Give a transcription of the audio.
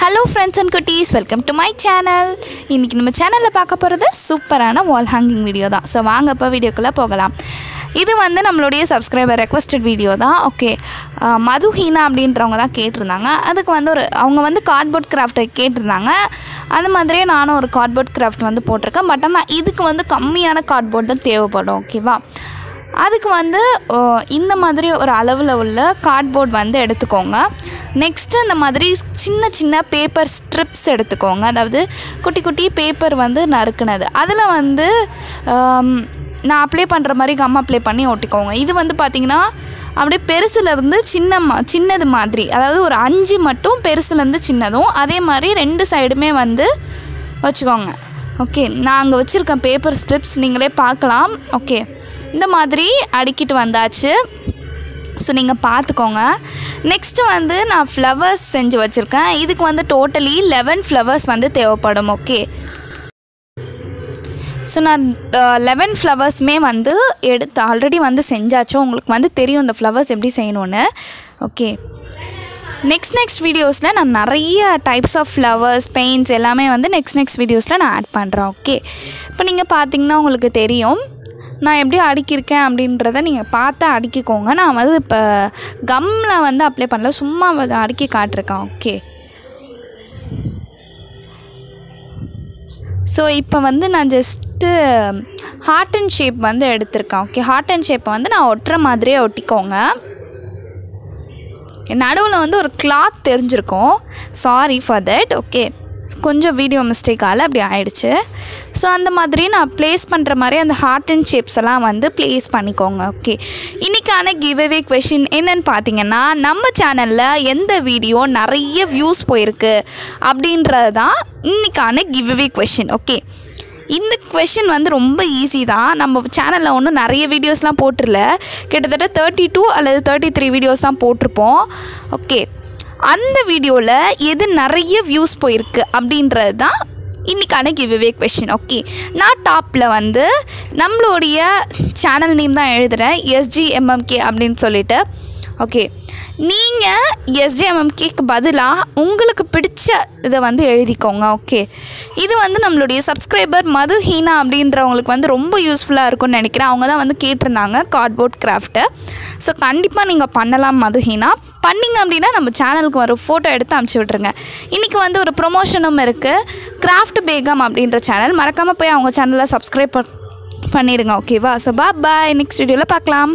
Hello friends and குட்டீஸ் welcome to my channel இன்றைக்கி நம்ம சேனலில் பார்க்க போகிறது சூப்பரான வால் ஹேங்கிங் வீடியோ தான். ஸோ வாங்க இப்போ வீடியோக்குள்ளே போகலாம். இது வந்து நம்மளுடைய சப்ஸ்கிரைபர் ரெக்வஸ்டட் வீடியோ தான். ஓகே மது ஹீனா அப்படின்றவங்க தான் கேட்டிருந்தாங்க. அதுக்கு வந்து ஒரு அவங்க வந்து கார்ட்போர்ட் கிராஃப்ட்டை கேட்டிருந்தாங்க. அந்த மாதிரியே நானும் ஒரு கார்ட்போர்ட் கிராஃப்ட் வந்து போட்டிருக்கேன். பட் ஆனால் இதுக்கு வந்து கம்மியான கார்ட்போர்ட் தான் தேவைப்படும். ஓகேவா அதுக்கு வந்து இந்த மாதிரி ஒரு அளவில் உள்ள கார்ட்போர்ட் வந்து எடுத்துக்கோங்க. நெக்ஸ்ட்டு இந்த மாதிரி சின்ன சின்ன பேப்பர் ஸ்ட்ரிப்ஸ் எடுத்துக்கோங்க. அதாவது குட்டி குட்டி பேப்பர் வந்து நறுக்குனது. அதில் வந்து நான் அப்ளை பண்ணுற மாதிரி கம் அப்ளை பண்ணி ஒட்டிக்கோங்க. இது வந்து பார்த்திங்கன்னா அப்படியே பெருசுலேருந்து சின்ன மா சின்னது மாதிரி. அதாவது ஒரு அஞ்சு மட்டும் பெருசுலேருந்து சின்னதும் அதே மாதிரி ரெண்டு சைடுமே வந்து வச்சுக்கோங்க. ஓகே நான் அங்கே வச்சுருக்கேன் பேப்பர் ஸ்ட்ரிப்ஸ் நீங்களே பார்க்கலாம். ஓகே இந்த மாதிரி அடுக்கிட்டு வந்தாச்சு. ஸோ நீங்கள் பார்த்துக்கோங்க நெக்ஸ்ட்டு வந்து நான் ஃப்ளவர்ஸ் செஞ்சு வச்சுருக்கேன். இதுக்கு வந்து டோட்டலி லெவன் ஃப்ளவர்ஸ் வந்து தேவைப்படும் ஓகே ஸோ நான் லெவன் ஃப்ளவர்ஸுமே வந்து எடுத்து ஆல்ரெடி வந்து செஞ்சாச்சும் உங்களுக்கு வந்து தெரியும் இந்த ஃப்ளவர்ஸ் எப்படி செய்யணும்னு. ஓகே நெக்ஸ்ட் நெக்ஸ்ட் வீடியோஸில் நான் நிறைய டைப்ஸ் ஆஃப் ஃப்ளவர்ஸ் பெயிண்ட்ஸ் எல்லாமே வந்து நெக்ஸ்ட் நெக்ஸ்ட் வீடியோஸில் நான் ஆட் பண்ணுறேன் ஓகே இப்போ நீங்கள் பார்த்தீங்கன்னா உங்களுக்கு தெரியும். நான் எப்படி அடுக்கியிருக்கேன் அப்படின்றத நீங்கள் பார்த்து அடுக்கிக்கோங்க. நான் வந்து இப்போ கம்மில் வந்து அப்ளை பண்ணல. சும்மா அடுக்கி காட்டிருக்கேன். ஓகே ஸோ இப்போ வந்து நான் ஜஸ்ட்டு ஹார்ட் அண்ட் ஷேப் வந்து எடுத்திருக்கேன். ஓகே ஹார்ட் அண்ட் ஷேப்பை வந்து நான் ஒட்டுற மாதிரியே ஒட்டிக்கோங்க. நடுவில் வந்து ஒரு கிளாத் தெரிஞ்சிருக்கும். சாரி ஃபார் தட் ஓகே கொஞ்சம் வீடியோ மிஸ்டேக்கால் அப்படி ஆயிடுச்சு. ஸோ அந்த மாதிரி நான் ப்ளேஸ் பண்ணுற மாதிரி அந்த ஹார்ட் அண்ட் ஷேப்ஸ் எல்லாம் வந்து ப்ளேஸ் பண்ணிக்கோங்க ஓகே இன்றைக்கான கிவ் அவே கொஷின் என்னன்னு பார்த்தீங்கன்னா நம்ம சேனலில் எந்த வீடியோ நிறைய வியூஸ் போயிருக்கு அப்படின்றது தான் இன்றைக்கான கிவ் அவே கொஷின் ஓகே இந்த கொஷின் வந்து ரொம்ப ஈஸி தான். நம்ம சேனலில் ஒன்றும் நிறைய வீடியோஸ்லாம் போட்டிருல. கிட்டத்தட்ட தேர்ட்டி டூ அல்லது தேர்ட்டி த்ரீ வீடியோஸ் தான் போட்டிருப்போம் ஓகே அந்த வீடியோவில் எது நிறைய வியூஸ் போயிருக்கு அப்படின்றது தான் இன்றைக்கான கிவ்வே கொஷின் ஓகே நான் டாப்பில் வந்து நம்மளுடைய சேனல் நேம் தான் எழுதுகிறேன் எஸ்ஜிஎம்எம்கே அப்படின்னு சொல்லிட்டு ஓகே நீங்கள் எஸ்ஜிஎம்எம்கேக்கு பதிலாக உங்களுக்கு பிடிச்ச இதை வந்து எழுதிக்கோங்க ஓகே இது வந்து நம்மளுடைய சப்ஸ்கிரைபர் மது ஹீனா அப்படின்றவங்களுக்கு வந்து ரொம்ப யூஸ்ஃபுல்லாக இருக்கும்னு நினைக்கிறேன். அவங்க தான் வந்து கேட்டிருந்தாங்க கார்ட்போர்ட் கிராஃப்ட்டு ஸோ கண்டிப்பாக நீங்கள் பண்ணலாம் மது ஹீனா. பண்ணிங்க அப்படின்னா நம்ம சேனலுக்கு ஒரு ஃபோட்டோ எடுத்து அமுச்சு விட்ருங்க இன்றைக்கி வந்து ஒரு ப்ரொமோஷனும் இருக்குது கிராஃப்ட் பேகம் அப்படின்ற சேனல் மறக்காமல் போய் அவங்க சேனலை சப்ஸ்கிரைப் பண்ணிடுங்க ஓகேவா ஸோ பா பாய் நெக்ஸ்ட் வீடியோவில் பார்க்கலாம்.